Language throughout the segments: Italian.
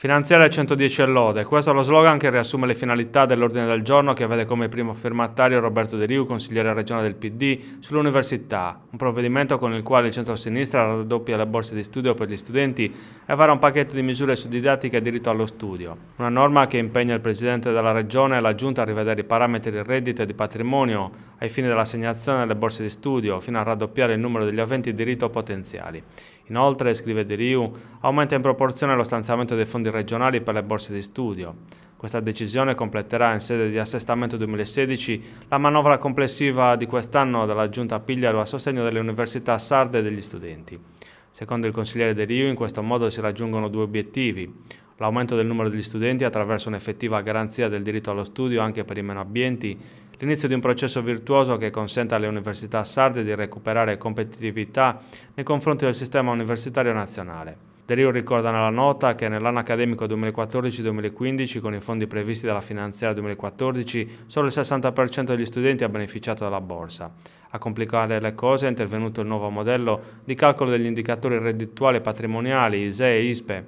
Finanziaria 110 e lode, questo è lo slogan che riassume le finalità dell'ordine del giorno che vede come primo firmatario Roberto De Riu, consigliere regionale del PD, sull'università, un provvedimento con il quale il centro-sinistra raddoppia le borse di studio per gli studenti e vara un pacchetto di misure su didattica e diritto allo studio. Una norma che impegna il Presidente della Regione e la Giunta a rivedere i parametri di reddito e di patrimonio ai fini dell'assegnazione delle borse di studio, fino a raddoppiare il numero degli aventi diritto potenziali. Inoltre, scrive De Riu, aumenta in proporzione lo stanziamento dei fondi regionali per le borse di studio. Questa decisione completerà in sede di assestamento 2016 la manovra complessiva di quest'anno della Giunta Pigliaro a sostegno delle università sarde e degli studenti. Secondo il consigliere De Rio, in questo modo si raggiungono due obiettivi. L'aumento del numero degli studenti attraverso un'effettiva garanzia del diritto allo studio anche per i meno abbienti, l'inizio di un processo virtuoso che consenta alle università sarde di recuperare competitività nei confronti del sistema universitario nazionale. De Rio ricorda nella nota che nell'anno accademico 2014-2015, con i fondi previsti dalla finanziaria 2014, solo il 60% degli studenti ha beneficiato della borsa. A complicare le cose è intervenuto il nuovo modello di calcolo degli indicatori reddituali patrimoniali, ISE e ISPE,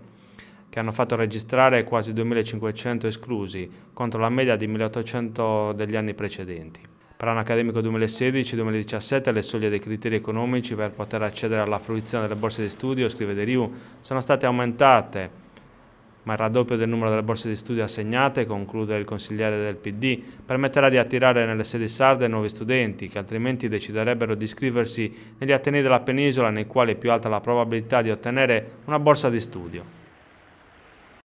che hanno fatto registrare quasi 2.500 esclusi, contro la media di 1.800 degli anni precedenti. Per l'anno accademico 2016-2017 le soglie dei criteri economici per poter accedere alla fruizione delle borse di studio, scrive De Riu, sono state aumentate, ma il raddoppio del numero delle borse di studio assegnate, conclude il consigliere del PD, permetterà di attirare nelle sedi sarde nuovi studenti che altrimenti deciderebbero di iscriversi negli attenei della penisola nei quali è più alta la probabilità di ottenere una borsa di studio.